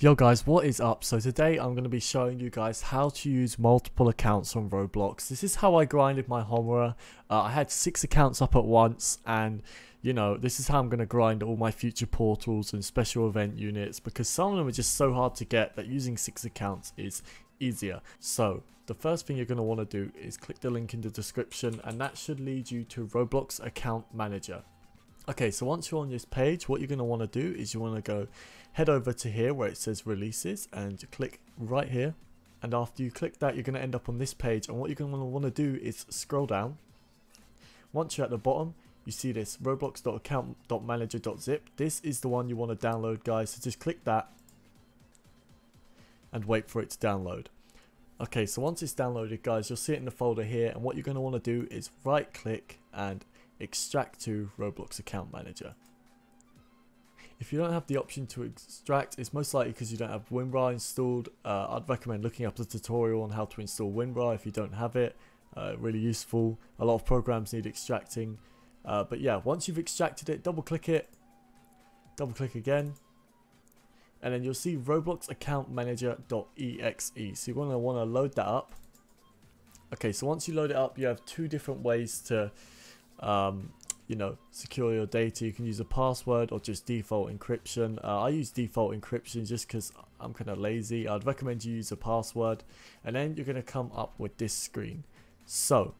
Yo guys, what is up? So today I'm going to be showing you guys how to use multiple accounts on Roblox. This is how I grinded my Homura. Uh, I had six accounts up at once and you know, this is how I'm going to grind all my future portals and special event units because some of them are just so hard to get that using six accounts is easier. So the first thing you're going to want to do is click the link in the description and that should lead you to Roblox Account Manager. Okay, so once you're on this page, what you're going to want to do is you want to go head over to here where it says releases and click right here. And after you click that, you're going to end up on this page. And what you're going to want to do is scroll down. Once you're at the bottom, you see this roblox.account.manager.zip. This is the one you want to download, guys. So just click that and wait for it to download. Okay, so once it's downloaded, guys, you'll see it in the folder here. And what you're going to want to do is right click and extract to Roblox account manager. If you don't have the option to extract, it's most likely because you don't have WinRAR installed. Uh, I'd recommend looking up the tutorial on how to install WinRAR if you don't have it. Uh, really useful. A lot of programs need extracting. Uh, but yeah, once you've extracted it, double click it, double click again, and then you'll see Roblox account manager.exe. So you want to want to load that up. Okay, so once you load it up, you have two different ways to um, you know, secure your data. You can use a password or just default encryption. Uh, I use default encryption just because I'm kind of lazy. I'd recommend you use a password. And then you're going to come up with this screen. So,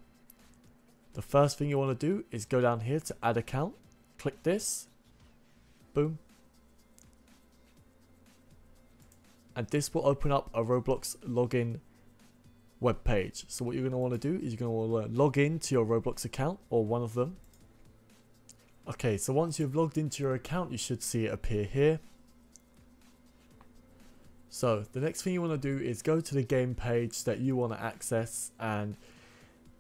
the first thing you want to do is go down here to add account. Click this. Boom. And this will open up a Roblox login web page. So what you're going to want to do is you're going to want to log in to your Roblox account or one of them. Okay, so once you've logged into your account, you should see it appear here. So the next thing you want to do is go to the game page that you want to access and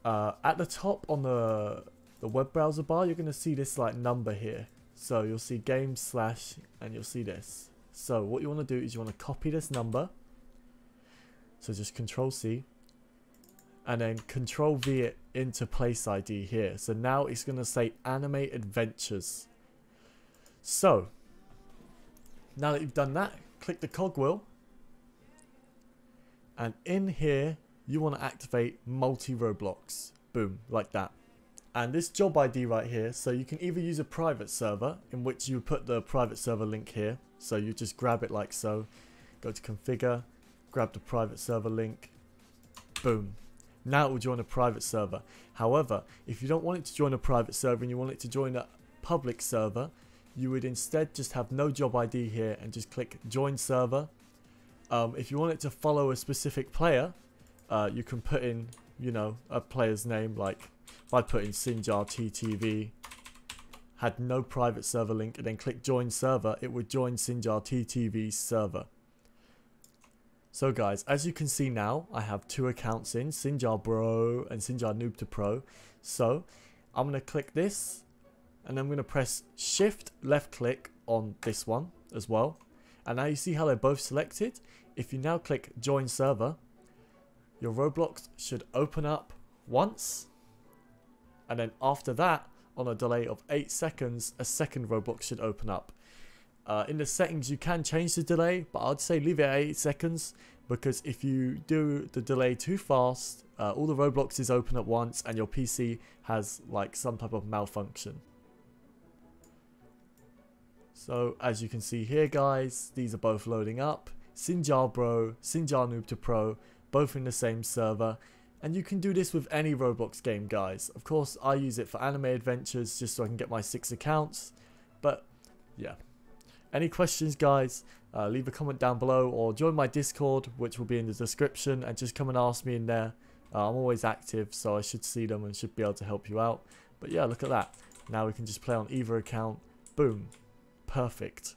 uh, at the top on the, the web browser bar, you're going to see this like number here. So you'll see game slash and you'll see this. So what you want to do is you want to copy this number. So just control C and then control V it into place ID here. So now it's going to say anime adventures. So now that you've done that, click the cogwheel and in here you want to activate multi Roblox. Boom, like that. And this job ID right here, so you can either use a private server in which you put the private server link here. So you just grab it like so, go to configure, grab the private server link, boom, now it will join a private server. However, if you don't want it to join a private server and you want it to join a public server, you would instead just have no job ID here and just click join server. Um, if you want it to follow a specific player, uh, you can put in, you know, a player's name like if I put in Synjar TTV, had no private server link and then click join server, it would join Synjar TTV's server. So guys, as you can see now, I have two accounts in, Synjar Bro and Synjar Noob to Pro. So, I'm going to click this, and I'm going to press Shift left click on this one as well. And now you see how they're both selected. If you now click Join Server, your Roblox should open up once, and then after that, on a delay of 8 seconds, a second Roblox should open up. Uh, in the settings, you can change the delay, but I'd say leave it at 8 seconds because if you do the delay too fast, uh, all the Robloxes open at once and your PC has like some type of malfunction. So as you can see here guys, these are both loading up. Synjar Bro, Synjar Noob to Pro, both in the same server. And you can do this with any Roblox game guys. Of course I use it for anime adventures just so I can get my 6 accounts. But yeah. Any questions, guys? Uh, leave a comment down below or join my Discord, which will be in the description, and just come and ask me in there. Uh, I'm always active, so I should see them and should be able to help you out. But yeah, look at that. Now we can just play on either account. Boom. Perfect.